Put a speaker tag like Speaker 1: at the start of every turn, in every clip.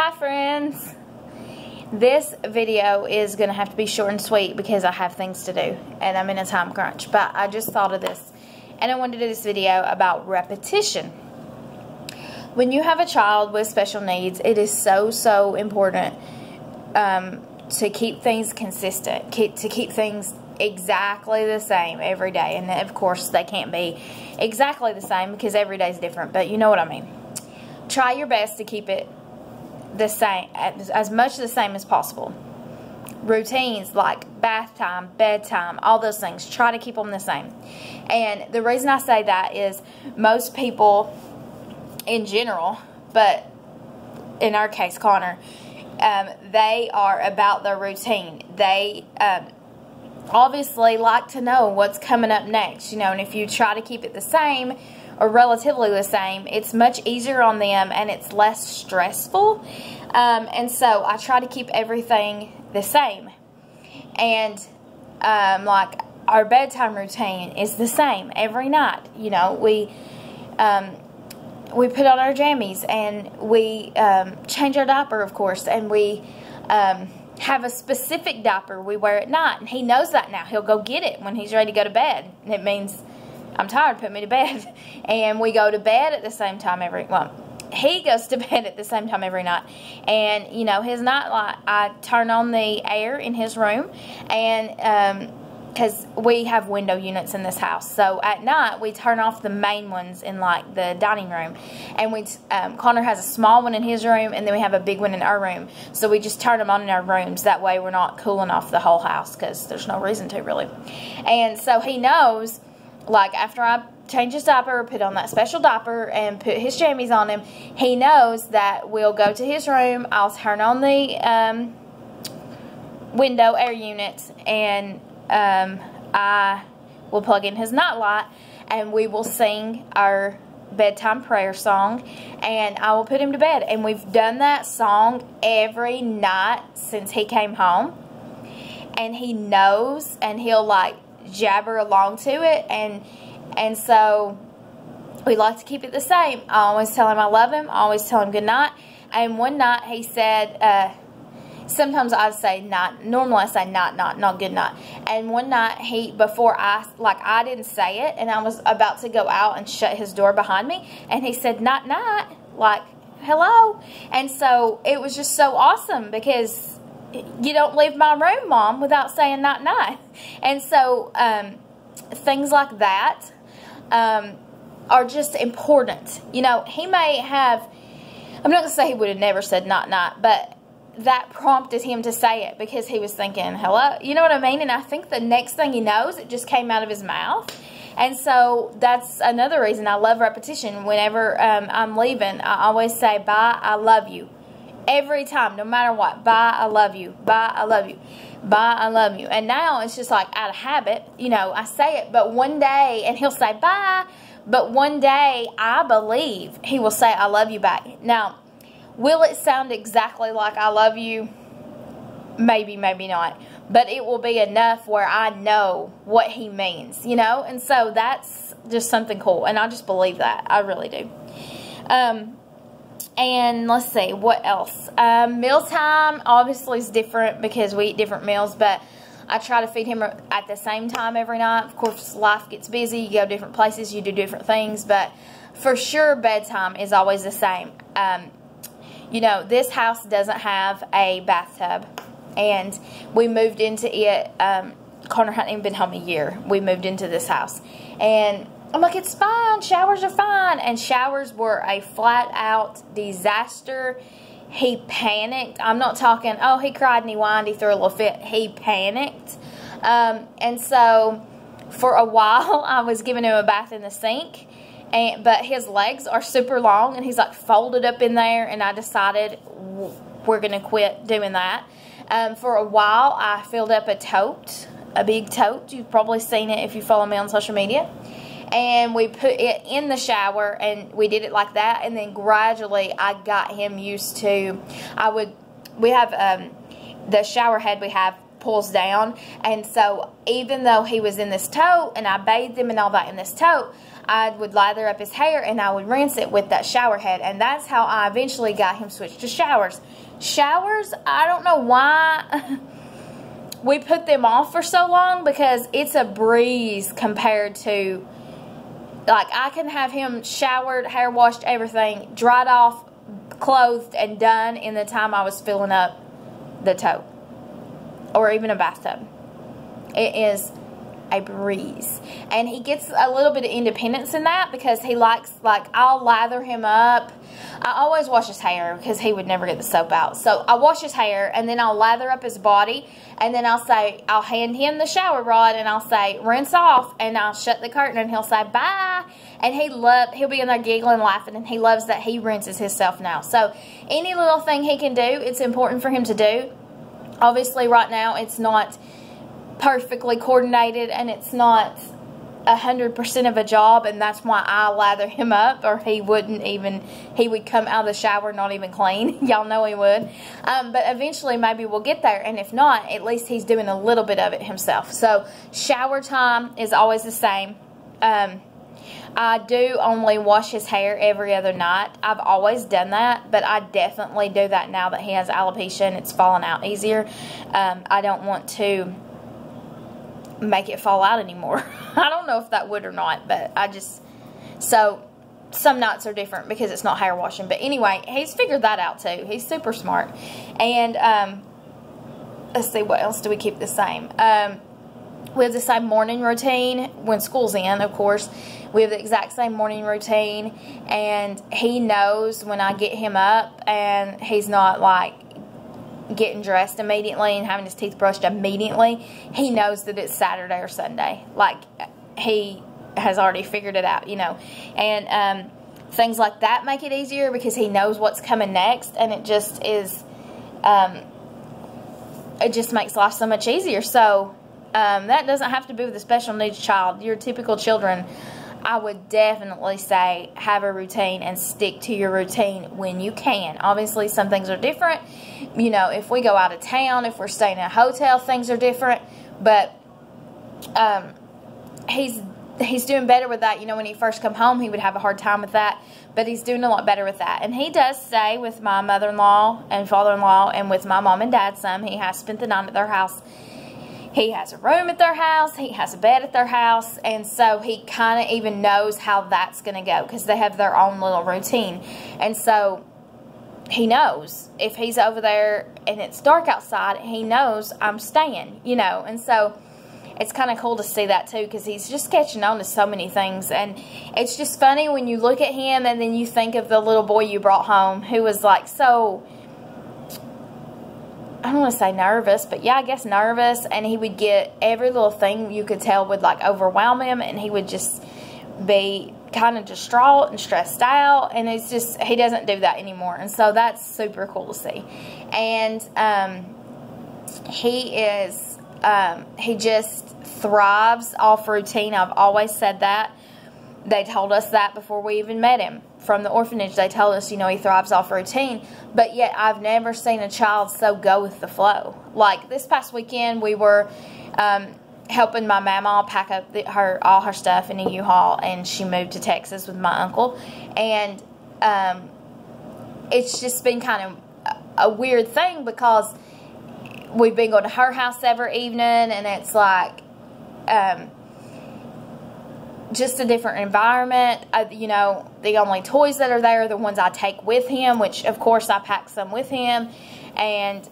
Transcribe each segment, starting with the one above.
Speaker 1: Hi friends! This video is going to have to be short and sweet because I have things to do and I'm in a time crunch. But I just thought of this and I wanted to do this video about repetition. When you have a child with special needs, it is so, so important um, to keep things consistent, keep, to keep things exactly the same every day. And of course, they can't be exactly the same because every day is different, but you know what I mean. Try your best to keep it the same, as much the same as possible. Routines like bath time, bedtime, all those things, try to keep them the same. And the reason I say that is most people in general, but in our case, Connor, um, they are about their routine. They um, obviously like to know what's coming up next, you know, and if you try to keep it the same, or relatively the same, it's much easier on them and it's less stressful. Um, and so I try to keep everything the same. And um, like our bedtime routine is the same every night. You know, we um, we put on our jammies and we um, change our diaper, of course, and we um, have a specific diaper we wear at night. And he knows that now. He'll go get it when he's ready to go to bed. And it means I'm tired, put me to bed. And we go to bed at the same time every, well, he goes to bed at the same time every night. And, you know, his night light, I turn on the air in his room and, um, because we have window units in this house. So at night, we turn off the main ones in like the dining room. And we, um, Connor has a small one in his room and then we have a big one in our room. So we just turn them on in our rooms. That way we're not cooling off the whole house because there's no reason to really. And so he knows like after I change his diaper, put on that special diaper, and put his jammies on him, he knows that we'll go to his room, I'll turn on the um, window air unit, and um, I will plug in his nightlight, and we will sing our bedtime prayer song, and I will put him to bed. And we've done that song every night since he came home, and he knows, and he'll like jabber along to it and and so we like to keep it the same. I always tell him I love him. I always tell him good night. And one night he said, uh, sometimes I say not, normally I say not, not, not good night. And one night he, before I, like I didn't say it and I was about to go out and shut his door behind me and he said not, not, like hello. And so it was just so awesome because you don't leave my room, Mom, without saying not night. And so um, things like that um, are just important. You know, he may have, I'm not going to say he would have never said not night, but that prompted him to say it because he was thinking, hello, you know what I mean? And I think the next thing he knows, it just came out of his mouth. And so that's another reason I love repetition. Whenever um, I'm leaving, I always say, bye, I love you every time, no matter what. Bye, I love you. Bye, I love you. Bye, I love you. And now it's just like out of habit, you know, I say it, but one day, and he'll say bye, but one day I believe he will say I love you back. Now, will it sound exactly like I love you? Maybe, maybe not. But it will be enough where I know what he means, you know? And so that's just something cool. And I just believe that. I really do. Um, and let's see, what else? Um, mealtime obviously is different because we eat different meals, but I try to feed him at the same time every night. Of course, life gets busy. You go different places. You do different things. But for sure, bedtime is always the same. Um, you know, this house doesn't have a bathtub. And we moved into it. Um, Connor hadn't even been home a year. We moved into this house. And I'm like, it's fine. Showers are fine. And showers were a flat out disaster. He panicked. I'm not talking, oh, he cried and he whined, he threw a little fit. He panicked. Um, and so for a while, I was giving him a bath in the sink. And, but his legs are super long and he's like folded up in there. And I decided we're going to quit doing that. Um, for a while, I filled up a tote, a big tote. You've probably seen it if you follow me on social media and we put it in the shower and we did it like that and then gradually I got him used to I would we have um, the shower head we have pulls down and so even though he was in this tote and I bathed him and all that in this tote I would lather up his hair and I would rinse it with that shower head. And that's how I eventually got him switched to showers. Showers, I don't know why we put them off for so long because it's a breeze compared to like I can have him showered, hair washed, everything, dried off, clothed, and done in the time I was filling up the tote or even a bathtub. It is a breeze. And he gets a little bit of independence in that because he likes, like, I'll lather him up. I always wash his hair because he would never get the soap out. So I wash his hair and then I'll lather up his body and then I'll say, I'll hand him the shower rod and I'll say, rinse off and I'll shut the curtain and he'll say, bye. And he love, he'll be in there giggling, laughing and he loves that he rinses himself now. So any little thing he can do, it's important for him to do. Obviously right now it's not perfectly coordinated and it's not a hundred percent of a job and that's why I lather him up or he wouldn't even he would come out of the shower not even clean y'all know he would um, but eventually maybe we'll get there and if not at least he's doing a little bit of it himself so shower time is always the same um, I do only wash his hair every other night. I've always done that, but I definitely do that now that he has alopecia and it's falling out easier. Um, I don't want to make it fall out anymore. I don't know if that would or not, but I just, so some nights are different because it's not hair washing. But anyway, he's figured that out too. He's super smart. And um, let's see, what else do we keep the same? Um, we have the same morning routine when school's in, of course. We have the exact same morning routine. And he knows when I get him up and he's not like getting dressed immediately and having his teeth brushed immediately, he knows that it's Saturday or Sunday. Like, he has already figured it out, you know. And um, things like that make it easier because he knows what's coming next, and it just is, um, it just makes life so much easier. So, um, that doesn't have to be with a special needs child. Your typical children I would definitely say have a routine and stick to your routine when you can. Obviously, some things are different. You know, if we go out of town, if we're staying in a hotel, things are different. But um, he's he's doing better with that. You know, when he first come home, he would have a hard time with that. But he's doing a lot better with that. And he does stay with my mother-in-law and father-in-law and with my mom and dad some. He has spent the night at their house he has a room at their house. He has a bed at their house. And so he kind of even knows how that's going to go because they have their own little routine. And so he knows if he's over there and it's dark outside, he knows I'm staying, you know. And so it's kind of cool to see that too because he's just catching on to so many things. And it's just funny when you look at him and then you think of the little boy you brought home who was like so I don't want to say nervous, but yeah, I guess nervous. And he would get every little thing you could tell would like overwhelm him, and he would just be kind of distraught and stressed out. And it's just, he doesn't do that anymore. And so that's super cool to see. And um, he is, um, he just thrives off routine. I've always said that. They told us that before we even met him from the orphanage, they told us, you know, he thrives off routine. But yet, I've never seen a child so go with the flow. Like this past weekend, we were um, helping my mama pack up the, her all her stuff in a U-Haul, and she moved to Texas with my uncle. And um, it's just been kind of a weird thing because we've been going to her house every evening, and it's like. Um, just a different environment. Uh, you know, the only toys that are there are the ones I take with him, which of course I pack some with him. And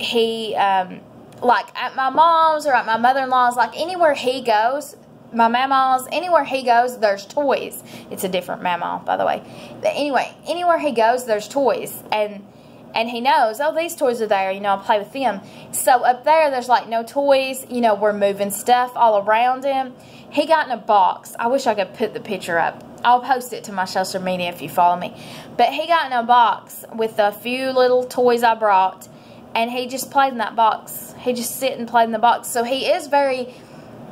Speaker 1: he, um, like at my mom's or at my mother-in-law's, like anywhere he goes, my mama's, anywhere he goes, there's toys. It's a different mama, by the way. But anyway, anywhere he goes, there's toys. And and he knows, oh, these toys are there, you know, I'll play with them. So up there, there's like no toys, you know, we're moving stuff all around him. He got in a box. I wish I could put the picture up. I'll post it to my social media if you follow me. But he got in a box with a few little toys I brought, and he just played in that box. He just sit and played in the box. So he is very,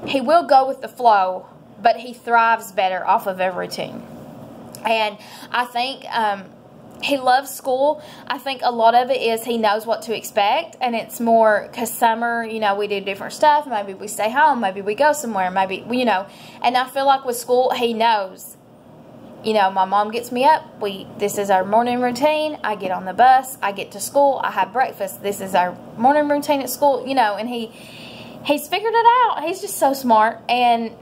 Speaker 1: he will go with the flow, but he thrives better off of routine. And I think um, he loves school. I think a lot of it is he knows what to expect, and it's more because summer, you know, we do different stuff. Maybe we stay home, maybe we go somewhere, maybe, you know. And I feel like with school, he knows. You know, my mom gets me up. We this is our morning routine. I get on the bus. I get to school. I have breakfast. This is our morning routine at school. You know, and he he's figured it out. He's just so smart. And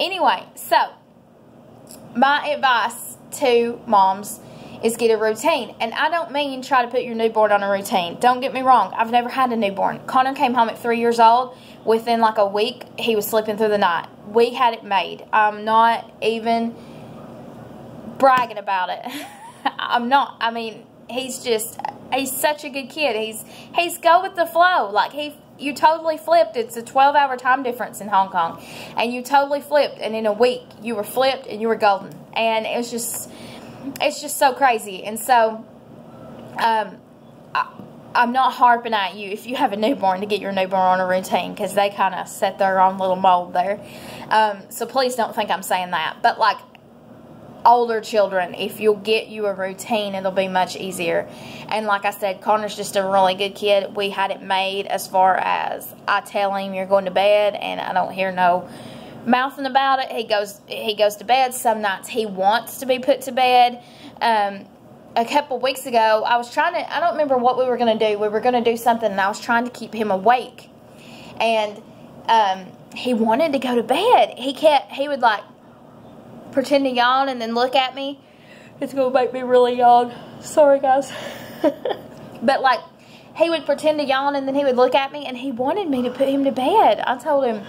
Speaker 1: anyway, so my advice to moms is get a routine. And I don't mean try to put your newborn on a routine. Don't get me wrong. I've never had a newborn. Connor came home at three years old. Within like a week, he was sleeping through the night. We had it made. I'm not even bragging about it. I'm not. I mean, he's just, he's such a good kid. He's, he's go with the flow. Like he, you totally flipped. It's a 12 hour time difference in Hong Kong. And you totally flipped. And in a week, you were flipped and you were golden. And it was just, it's just so crazy. And so, um, I, I'm not harping at you if you have a newborn to get your newborn on a routine because they kind of set their own little mold there. Um, so please don't think I'm saying that. But like older children, if you'll get you a routine, it'll be much easier. And like I said, Connor's just a really good kid. We had it made as far as I tell him you're going to bed and I don't hear no mouthing about it. He goes he goes to bed. Some nights he wants to be put to bed. Um, a couple weeks ago, I was trying to, I don't remember what we were going to do. We were going to do something, and I was trying to keep him awake. And um, he wanted to go to bed. He kept, he would like pretend to yawn and then look at me. It's going to make me really yawn. Sorry, guys. but like, he would pretend to yawn and then he would look at me and he wanted me to put him to bed. I told him,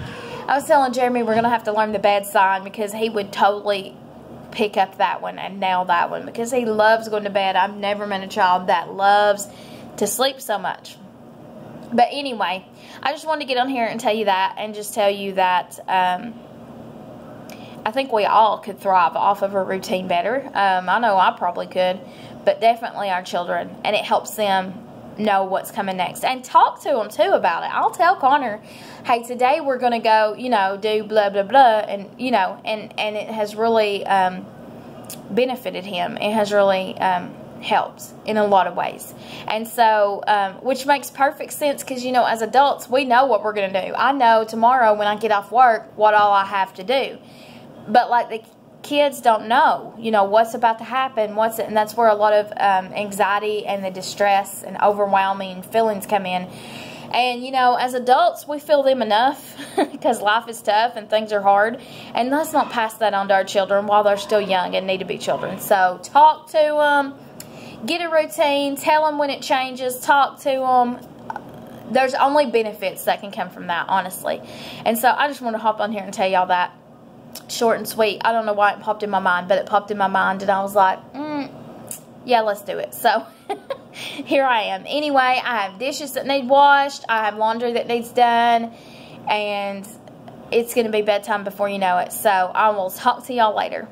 Speaker 1: I was telling Jeremy we're going to have to learn the bad sign because he would totally pick up that one and nail that one because he loves going to bed. I've never met a child that loves to sleep so much. But anyway, I just wanted to get on here and tell you that and just tell you that um, I think we all could thrive off of a routine better. Um, I know I probably could, but definitely our children. And it helps them know what's coming next and talk to them too about it. I'll tell Connor, hey, today we're going to go, you know, do blah, blah, blah. And, you know, and, and it has really um, benefited him. It has really um, helped in a lot of ways. And so, um, which makes perfect sense because, you know, as adults, we know what we're going to do. I know tomorrow when I get off work what all I have to do. But like the kids don't know, you know, what's about to happen, what's it, and that's where a lot of um, anxiety and the distress and overwhelming feelings come in. And, you know, as adults, we feel them enough because life is tough and things are hard. And let's not pass that on to our children while they're still young and need to be children. So talk to them, get a routine, tell them when it changes, talk to them. There's only benefits that can come from that, honestly. And so I just want to hop on here and tell y'all that short and sweet. I don't know why it popped in my mind, but it popped in my mind, and I was like, mm, yeah, let's do it. So here I am. Anyway, I have dishes that need washed. I have laundry that needs done, and it's going to be bedtime before you know it. So I will talk to y'all later.